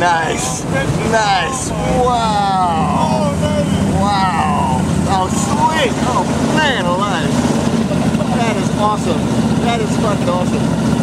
Nice. Nice. Wow. Wow. Oh, sweet. Oh, man alive. That is awesome. That is fucking awesome.